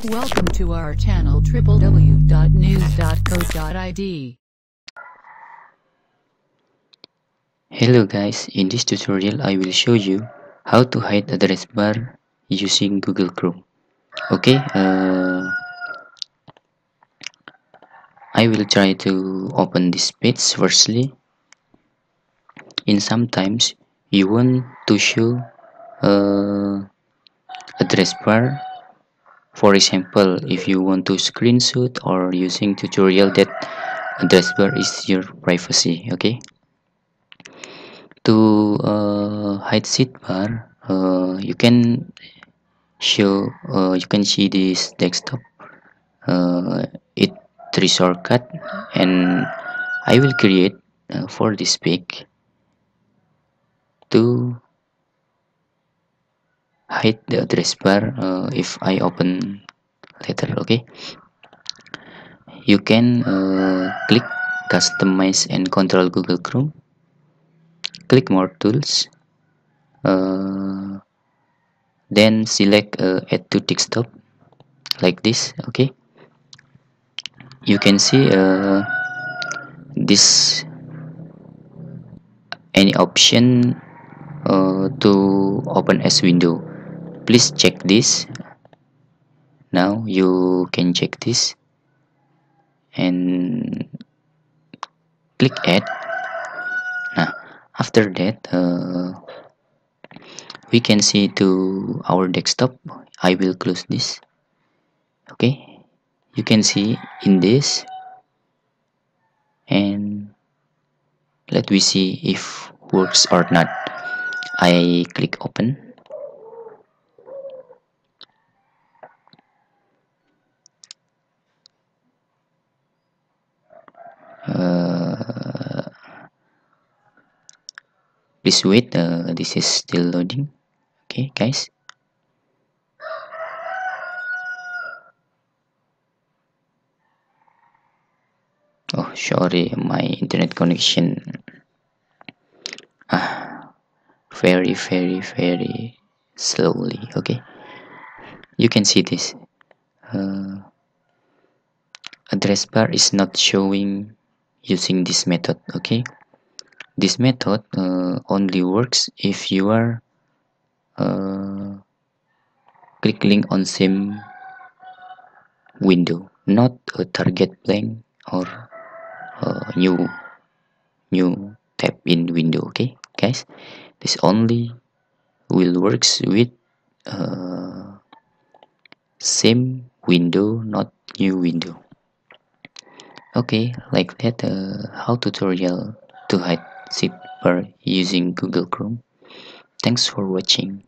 Welcome to our channel www.news.co.id. Hello guys, in this tutorial I will show you how to hide address bar using Google Chrome. Okay, uh, I will try to open this page firstly. In sometimes you want to show uh, address bar for example if you want to screenshot or using tutorial that address bar is your privacy okay? To uh, hide sidebar uh, you can show uh, you can see this desktop. Uh, it three shortcut and I will create uh, for this page to hide the address bar uh, if I open later okay? You can uh, click customize and control Google Chrome. Click more tools. Uh, then select uh, add to desktop like this okay? You can see uh, this any option uh, to open as window please check this. Now you can check this. And click add. Now after that uh, we can see to our desktop. I will close this. Okay you can see in this. And let we see if works or not. I click open please wait uh, this is still loading. Okay guys. Oh sorry my internet connection. Ah, very very very slowly okay? You can see this. Uh, address bar is not showing using this method okay this method uh, only works if you are uh, click link on same window not a target blank or uh, new new tab in window okay guys? This only will works with uh, same window not new window. Okay like that uh, how tutorial to hide zipper using google chrome. Thanks for watching